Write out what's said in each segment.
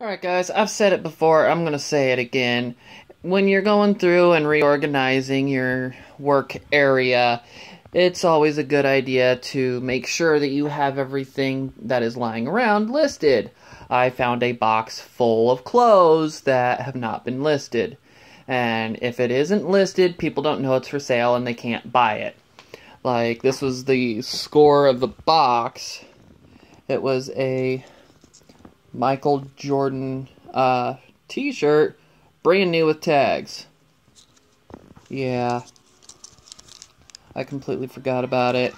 Alright guys, I've said it before, I'm gonna say it again. When you're going through and reorganizing your work area, it's always a good idea to make sure that you have everything that is lying around listed. I found a box full of clothes that have not been listed. And if it isn't listed, people don't know it's for sale and they can't buy it. Like, this was the score of the box. It was a Michael Jordan uh, t-shirt, brand new with tags. Yeah. I completely forgot about it.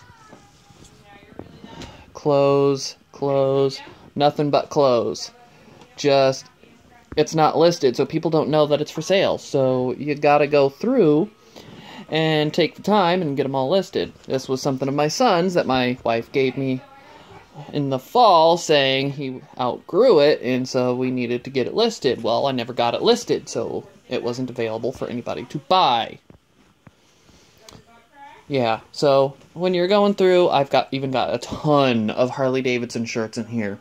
Clothes, clothes, nothing but clothes. Just, it's not listed, so people don't know that it's for sale. So you gotta go through and take the time and get them all listed. This was something of my son's that my wife gave me in the fall saying he outgrew it and so we needed to get it listed. Well, I never got it listed, so it wasn't available for anybody to buy. Yeah, so when you're going through, I've got even got a ton of Harley Davidson shirts in here.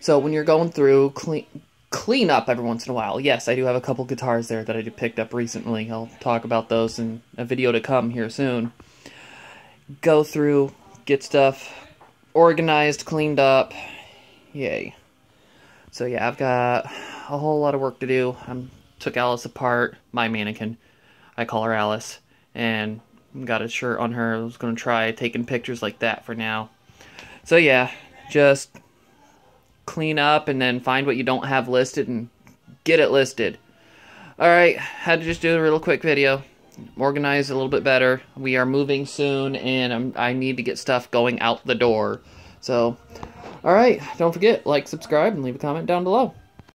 So when you're going through, clean clean up every once in a while. Yes, I do have a couple guitars there that I picked up recently. I'll talk about those in a video to come here soon. Go through, get stuff organized, cleaned up. Yay. So yeah, I've got a whole lot of work to do. I took Alice apart, my mannequin. I call her Alice. And got a shirt on her. I was going to try taking pictures like that for now. So yeah, just clean up and then find what you don't have listed and get it listed. Alright, had to just do a real quick video. Organize a little bit better. We are moving soon and I'm, I need to get stuff going out the door. So, alright, don't forget, like, subscribe, and leave a comment down below.